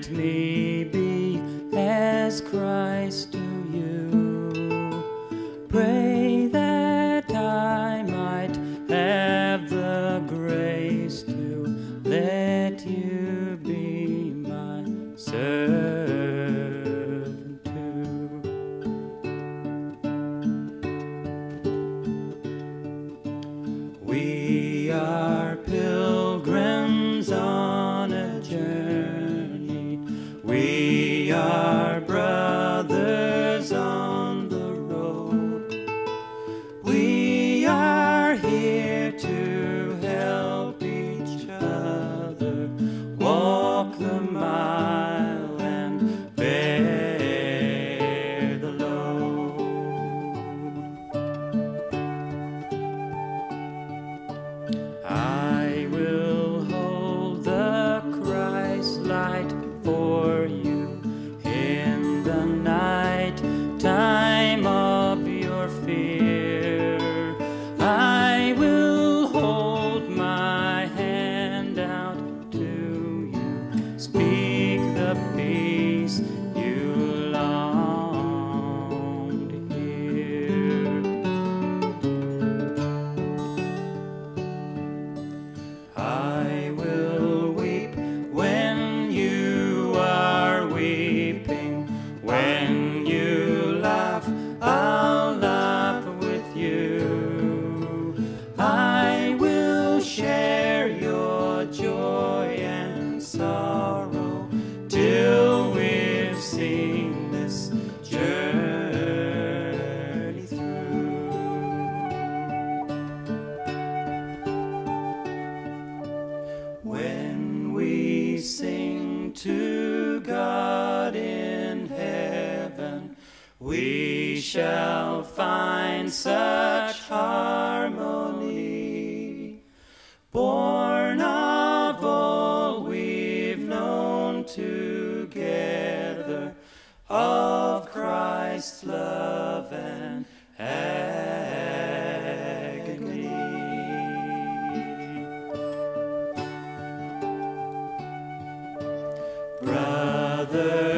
let me be as Christ to you. Pray that I might have the grace to let you be my servant too. We are. you long to. I will weep when you are weeping, when When we sing to God in heaven, we shall find such harmony. Born of all we've known together. Brother,